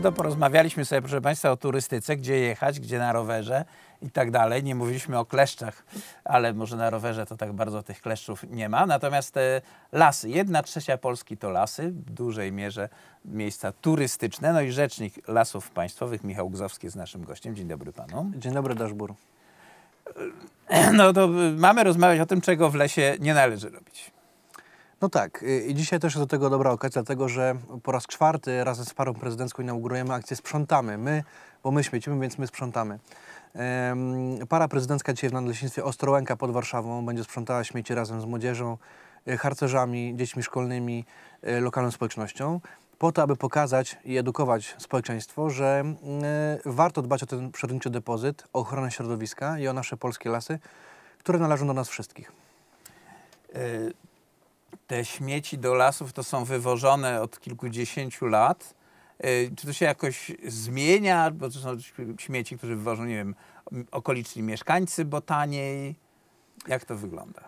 No to porozmawialiśmy sobie, proszę Państwa, o turystyce, gdzie jechać, gdzie na rowerze i tak dalej. Nie mówiliśmy o kleszczach, ale może na rowerze to tak bardzo tych kleszczów nie ma. Natomiast te lasy, jedna trzecia Polski to lasy, w dużej mierze miejsca turystyczne. No i rzecznik Lasów Państwowych Michał Gzowski jest naszym gościem. Dzień dobry Panu. Dzień dobry, Daszbur. No to y, mamy rozmawiać o tym, czego w lesie nie należy robić. No tak, y, i dzisiaj też jest do tego dobra okazja, dlatego że po raz czwarty razem z parą prezydencką inaugurujemy akcję Sprzątamy. My, bo my śmiecimy, więc my sprzątamy. Para prezydencka dzisiaj w Nadleśnictwie Ostrołęka pod Warszawą będzie sprzątała śmieci razem z młodzieżą, y, harcerzami, dziećmi szkolnymi, y, lokalną społecznością, po to, aby pokazać i edukować społeczeństwo, że warto dbać o ten przyrodniczy depozyt, o ochronę środowiska i o nasze polskie lasy, które należą do nas wszystkich. Te śmieci do lasów to są wywożone od kilkudziesięciu lat. Y, Czy to się jakoś zmienia? Bo to są śmieci, które wywożą, nie wiem, okoliczni mieszkańcy, bo taniej. Jak to wygląda?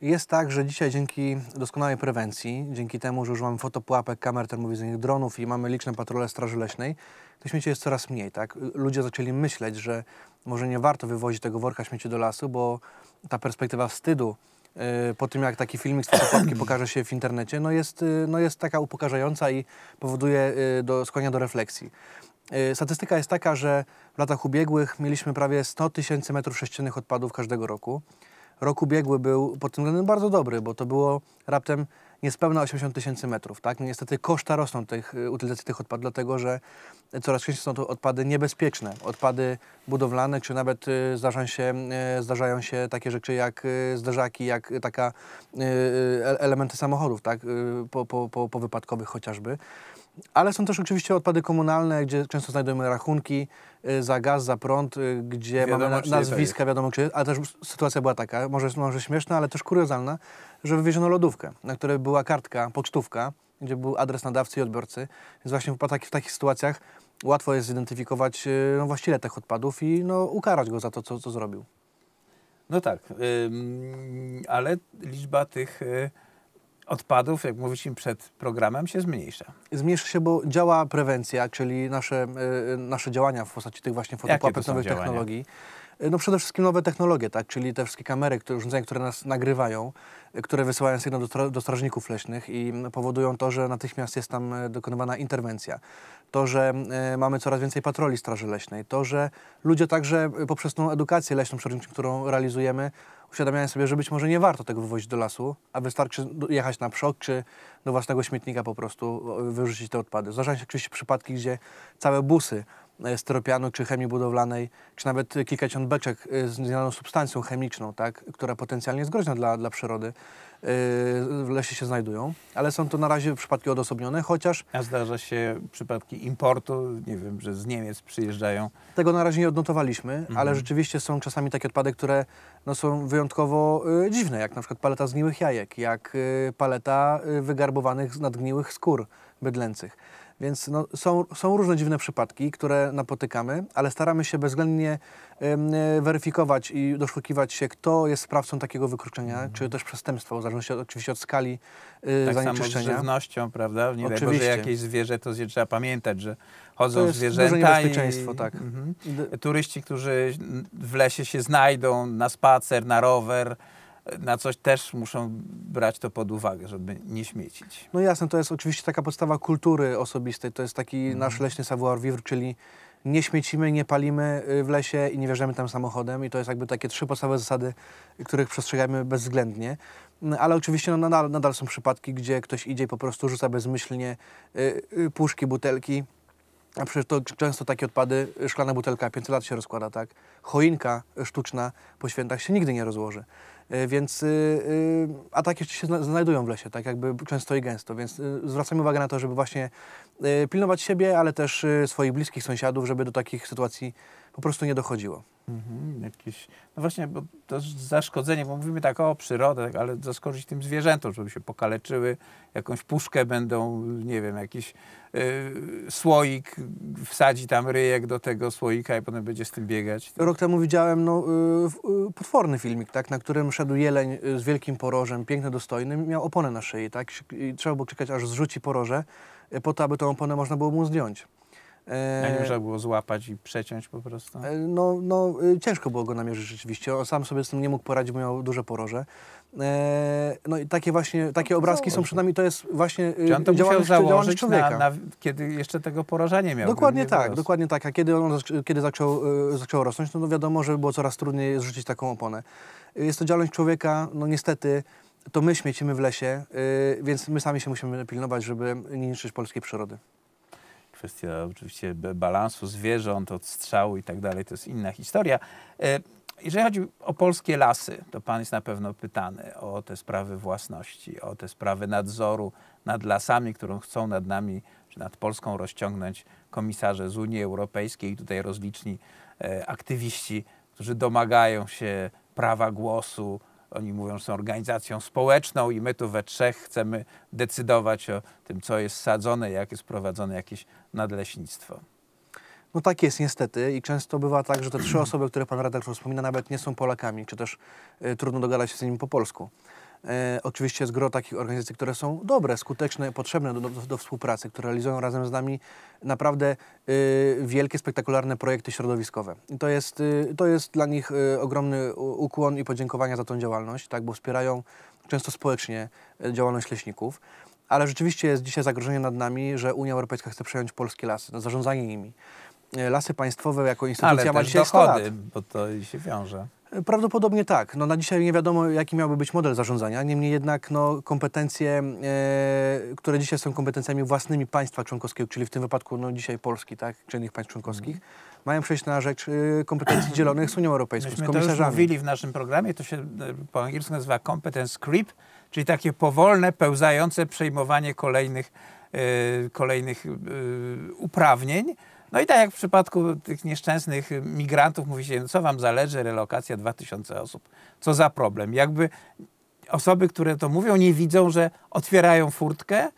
Jest tak, że dzisiaj dzięki doskonałej prewencji, dzięki temu, że używamy fotopułapek, kamer termowizyjnych, dronów i mamy liczne patrole Straży Leśnej, tych śmieci jest coraz mniej. Tak? Ludzie zaczęli myśleć, że może nie warto wywozić tego worka śmieci do lasu, bo ta perspektywa wstydu po tym, jak taki filmik z fotopułapki pokaże się w internecie, no jest, yy, no jest taka upokarzająca i powoduje yy, do, skłania do refleksji. Statystyka jest taka, że w latach ubiegłych mieliśmy prawie 100 tysięcy metrów sześciennych odpadów każdego roku. Rok ubiegły był pod tym względem bardzo dobry, bo to było raptem niespełna 80 tysięcy metrów. Tak? No Niestety koszta rosną tych, y, utylizacji tych odpadów, dlatego że coraz częściej są to odpady niebezpieczne. Odpady budowlane, czy nawet y, zdarzają się, y, zdarzają się takie rzeczy jak zderzaki, jak taka y, elementy samochodów, tak? y, po, po, po, powypadkowych chociażby. Ale są też oczywiście odpady komunalne, gdzie często znajdujemy rachunki za gaz, za prąd, gdzie Wiadomo, mamy nazwiska, wiadomo czy ale też sytuacja była taka, może, może śmieszna, ale też kuriozalna, że wywieziono lodówkę, na której była kartka, pocztówka, gdzie był adres nadawcy i odbiorcy. Więc właśnie w, takich, w takich sytuacjach łatwo jest zidentyfikować y, no, właściciela tych odpadów i no, ukarać go za to, co, co zrobił. No tak, ym, ale liczba tych y, odpadów, jak mówiliśmy przed programem, się zmniejsza. Zmniejsza się, bo działa prewencja, czyli nasze, y, nasze działania w postaci tych właśnie są nowych działania? No przede wszystkim nowe technologie, tak? czyli te wszystkie kamery, które, urządzenia, które nas nagrywają, które wysyłają sygnał do, do strażników leśnych i mm, powodują to, że natychmiast jest tam y, dokonywana interwencja. To, że y, mamy coraz więcej patroli Straży Leśnej, to, że ludzie także y, poprzez tą edukację leśną którą realizujemy, uświadamiają sobie, że być może nie warto tego wywozić do lasu, a wystarczy jechać na przok czy do własnego śmietnika po prostu wyrzucić te odpady. Zdarzają się oczywiście przypadki, gdzie całe busy e, styropianu czy chemii budowlanej, czy nawet kilkadziesiąt beczek e, z znaną substancją chemiczną, tak, która potencjalnie jest groźna dla, dla przyrody, e, w lesie się znajdują, ale są to na razie przypadki odosobnione, chociaż A zdarza się przypadki importu, nie wiem, że z Niemiec przyjeżdżają. tego na razie nie odnotowaliśmy, Mhm. ale rzeczywiście są czasami takie odpady, które no, są wyjątkowo dziwne, jak na przykład paleta zgniłych jajek, jak paleta e, wygarbowanych z nadgniłych skór bydlęcych. Więc no, są, są różne dziwne przypadki, które napotykamy, ale staramy się bezwzględnie e, weryfikować i doszukiwać się, kto jest sprawcą takiego wykroczenia, czy też przestępstwa, w zależności od, oczywiście od skali e, Tak samo z zanieczyszczenia. żywnością, prawda? Nie daj Boże, Oczywiście. jakieś zwierzę, to trzeba pamiętać, że chodzą To jest duże zwierzęta niebezpieczeństwo, i... tak. Mhm. Turyści, którzy w lesie się znajdą na spacer, na rower, na coś też muszą brać to pod uwagę, żeby nie śmiecić. No jasne, to jest oczywiście taka podstawa kultury osobistej, to jest taki Mhm. nasz leśny savoir-vivre, czyli nie śmiecimy, nie palimy y, w lesie i nie wjeżdżamy tam samochodem i to jest jakby takie trzy podstawowe zasady, których przestrzegamy bezwzględnie. No, Ale oczywiście no, nadal, nadal są przypadki, gdzie ktoś idzie i po prostu rzuca bezmyślnie y, y, puszki, butelki, a przecież to często takie odpady, y, szklana butelka 500 lat się rozkłada, tak? Choinka sztuczna po świętach się nigdy nie rozłoży. Y, Więc y, y, a takie rzeczy się zna- znajdują w lesie, tak jakby często i gęsto, więc y, zwracamy uwagę na to, żeby właśnie pilnować siebie, ale też y, swoich bliskich sąsiadów, żeby do takich sytuacji po prostu nie dochodziło. Mhm, jakieś, no właśnie, bo to jest zaszkodzenie, bo mówimy tak o przyrodę, tak, ale zaskoczyć tym zwierzętom, żeby się pokaleczyły, jakąś puszkę będą, nie wiem, jakiś y, słoik, wsadzi tam ryjek do tego słoika i potem będzie z tym biegać. Rok temu widziałem no, y, y, potworny filmik, tak, na którym szedł jeleń y, z wielkim porożem, piękny, dostojny, miał oponę na szyi, tak, i trzeba było czekać, aż zrzuci poroże, y, po to, aby tą oponę można było mu zdjąć. E, A nie można było złapać i przeciąć po prostu? E, No, no ciężko było go namierzyć rzeczywiście. On sam sobie z tym nie mógł poradzić, bo miał duże poroże. E, No i takie właśnie, takie obrazki są założył. przed nami, to jest właśnie Czy on to musiał działalność, działalność założyć, człowieka. na, na, kiedy jeszcze tego poroża nie miał? Dokładnie tak, dokładnie tak. A kiedy on kiedy zaczął, zaczął rosnąć, no to wiadomo, że było coraz trudniej zrzucić taką oponę. Jest to działalność człowieka, no niestety to my śmiecimy w lesie, y, więc my sami się musimy pilnować, żeby nie niszczyć polskiej przyrody. Kwestia oczywiście balansu zwierząt, odstrzału i tak dalej, to jest inna historia. E, Jeżeli chodzi o polskie lasy, to pan jest na pewno pytany o te sprawy własności, o te sprawy nadzoru nad lasami, którą chcą nad nami, czy nad Polską rozciągnąć komisarze z Unii Europejskiej i tutaj rozliczni e, aktywiści, którzy domagają się prawa głosu. Oni mówią, że są organizacją społeczną i my tu we trzech chcemy decydować o tym, co jest sadzone, jak jest prowadzone jakieś nadleśnictwo. No tak jest niestety i często bywa tak, że te trzy osoby, które pan redaktor wspomina, nawet nie są Polakami, czy też y, trudno dogadać się z nimi po polsku. E, oczywiście jest gro takich organizacji, które są dobre, skuteczne, potrzebne do, do, do współpracy, które realizują razem z nami naprawdę y, wielkie, spektakularne projekty środowiskowe. I to jest, y, to jest dla nich y, ogromny ukłon i podziękowania za tą działalność, tak, bo wspierają często społecznie działalność leśników. Ale rzeczywiście jest dzisiaj zagrożenie nad nami, że Unia Europejska chce przejąć polskie lasy, no, zarządzanie nimi. E, Lasy państwowe jako instytucja Ale ma też dzisiaj 100 lat. dochody, bo to się wiąże. Prawdopodobnie tak. No, na dzisiaj nie wiadomo, jaki miałby być model zarządzania. Niemniej jednak no, kompetencje, e, które dzisiaj są kompetencjami własnymi państwa członkowskiego, czyli w tym wypadku no, dzisiaj Polski, tak, czy innych państw członkowskich, mają przejść na rzecz e, kompetencji dzielonych z Unią Europejską, z Myśmy to już komisarzami. mówili w naszym programie, to się e, po angielsku nazywa competence creep, czyli takie powolne, pełzające przejmowanie kolejnych, e, kolejnych e, uprawnień. No i tak jak w przypadku tych nieszczęsnych migrantów mówi się, no co wam zależy, relokacja 2000 osób. Co za problem? Jakby osoby, które to mówią, nie widzą, że otwierają furtkę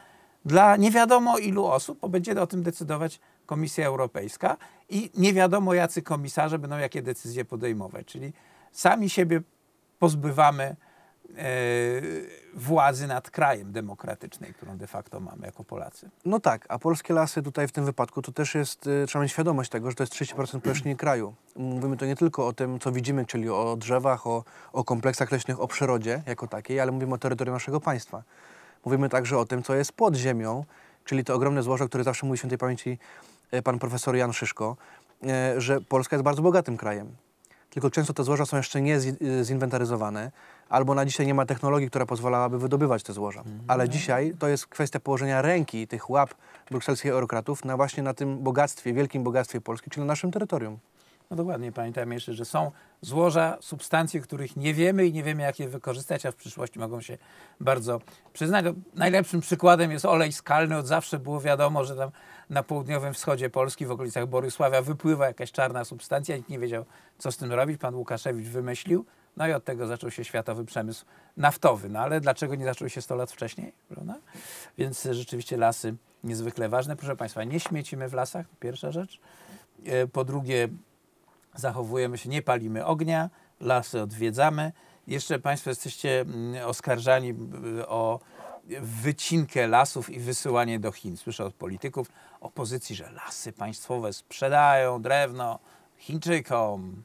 dla nie wiadomo ilu osób, bo będzie o tym decydować Komisja Europejska i nie wiadomo jacy komisarze będą jakie decyzje podejmować. Czyli sami siebie pozbywamy władzy nad krajem demokratycznej, którą de facto mamy jako Polacy. No tak, a polskie lasy tutaj w tym wypadku to też jest, y, trzeba mieć świadomość tego, że to jest 30% powierzchni kraju. Mówimy to nie tylko o tym, co widzimy, czyli o drzewach, o, o kompleksach leśnych, o przyrodzie jako takiej, ale mówimy o terytorium naszego państwa. Mówimy także o tym, co jest pod ziemią, czyli te ogromne złoże, o których zawsze mówi świętej pamięci e, pan profesor Jan Szyszko, e, że Polska jest bardzo bogatym krajem. Tylko często te złoża są jeszcze nie y, zinwentaryzowane, albo na dzisiaj nie ma technologii, która pozwalałaby wydobywać te złoża. Ale dzisiaj to jest kwestia położenia ręki tych łap brukselskich eurokratów na właśnie na tym bogactwie, wielkim bogactwie Polski, czyli na naszym terytorium. No dokładnie, pamiętajmy jeszcze, że są złoża, substancje, których nie wiemy i nie wiemy, jak je wykorzystać, a w przyszłości mogą się bardzo przyznać. No, najlepszym przykładem jest olej skalny. Od zawsze było wiadomo, że tam na południowym wschodzie Polski, w okolicach Borysławia, wypływa jakaś czarna substancja. Nikt nie wiedział, co z tym robić. Pan Łukaszewicz wymyślił. No i od tego zaczął się światowy przemysł naftowy. No ale dlaczego nie zaczął się 100 lat wcześniej? Prawda? Więc rzeczywiście lasy niezwykle ważne. Proszę Państwa, nie śmiecimy w lasach, pierwsza rzecz. E, Po drugie, zachowujemy się, nie palimy ognia, lasy odwiedzamy. Jeszcze Państwo jesteście mm, oskarżani mm, o wycinkę lasów i wysyłanie do Chin. Słyszę od polityków opozycji, że lasy państwowe sprzedają drewno Chińczykom.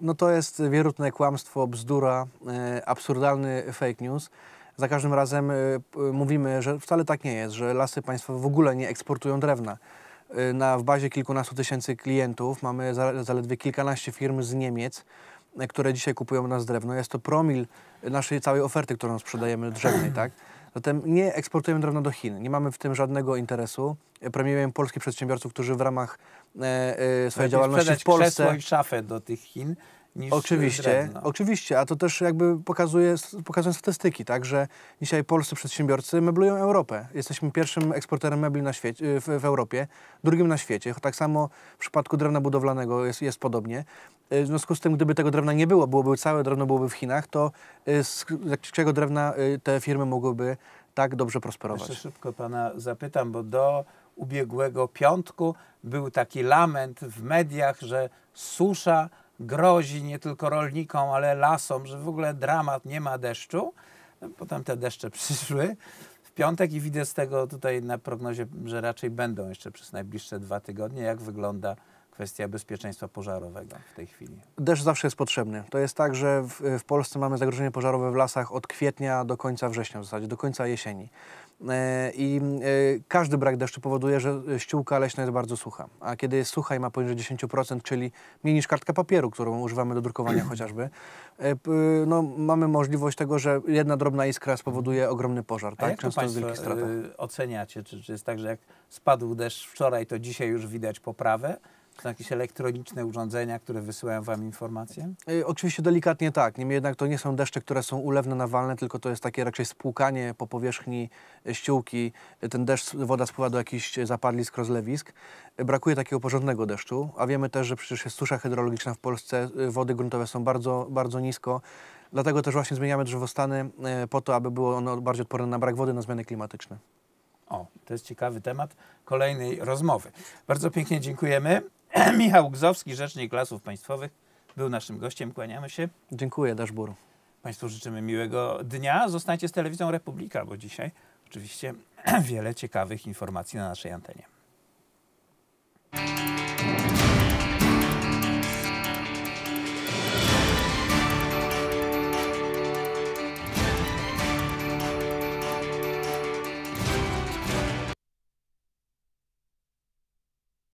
No to jest wierutne kłamstwo, bzdura, e, absurdalny fake news. Za każdym razem e, mówimy, że wcale tak nie jest, że lasy państwowe w ogóle nie eksportują drewna. E, na, w bazie kilkunastu tysięcy klientów mamy za, zaledwie kilkanaście firm z Niemiec, które dzisiaj kupują nas drewno. Jest to promil naszej całej oferty, którą sprzedajemy drzewnej, tak? Zatem nie eksportujemy drewna do Chin. Nie mamy w tym żadnego interesu. Premiujemy polskich przedsiębiorców, którzy w ramach e, e, swojej działalności w Polsce... krzesło i szafę do tych Chin niż Oczywiście, drewno. oczywiście, a to też jakby pokazuje, pokazują statystyki, tak, że dzisiaj polscy przedsiębiorcy meblują Europę. Jesteśmy pierwszym eksporterem mebli na świecie, w, w Europie, drugim na świecie. Tak samo w przypadku drewna budowlanego jest, jest podobnie. E, W związku z tym, gdyby tego drewna nie było, byłoby całe drewno byłoby w Chinach, to e, z jakiego drewna e, te firmy mogłyby tak dobrze prosperować. Jeszcze szybko pana zapytam, bo do ubiegłego piątku był taki lament w mediach, że susza grozi nie tylko rolnikom, ale lasom, że w ogóle dramat, nie ma deszczu. No, Potem te deszcze przyszły. W piątek i widzę z tego tutaj na prognozie, że raczej będą jeszcze przez najbliższe dwa tygodnie. Jak wygląda kwestia bezpieczeństwa pożarowego w tej chwili? Deszcz zawsze jest potrzebny. To jest tak, że w, w Polsce mamy zagrożenie pożarowe w lasach od kwietnia do końca września w zasadzie, do końca jesieni. E, I e, każdy brak deszczu powoduje, że ściółka leśna jest bardzo sucha. A kiedy jest sucha i ma poniżej 10%, czyli mniej niż kartka papieru, którą używamy do drukowania chociażby, e, no, mamy możliwość tego, że jedna drobna iskra spowoduje ogromny pożar. A Tak? jak to Często w Państwo wielkich stratach. y, oceniacie? Czy, czy jest tak, że jak spadł deszcz wczoraj, to dzisiaj już widać poprawę? Są jakieś elektroniczne urządzenia, które wysyłają Wam informacje? Y, Oczywiście delikatnie tak, niemniej jednak to nie są deszcze, które są ulewne, nawalne, tylko to jest takie raczej spłukanie po powierzchni y, ściółki. Y, Ten deszcz, woda spływa do jakichś zapadlisk, rozlewisk. Brakuje takiego porządnego deszczu, a wiemy też, że przecież jest susza hydrologiczna w Polsce, wody gruntowe są bardzo, bardzo nisko. Dlatego też właśnie zmieniamy drzewostany po to, aby było ono bardziej odporne na brak wody, na zmiany klimatyczne. O, to jest ciekawy temat kolejnej rozmowy. Bardzo pięknie dziękujemy. Michał Gzowski, Rzecznik Lasów Państwowych, był naszym gościem. Kłaniamy się. Dziękuję, Deszbur. Państwu życzymy miłego dnia. Zostańcie z Telewizją Republika, bo dzisiaj oczywiście wiele ciekawych informacji na naszej antenie.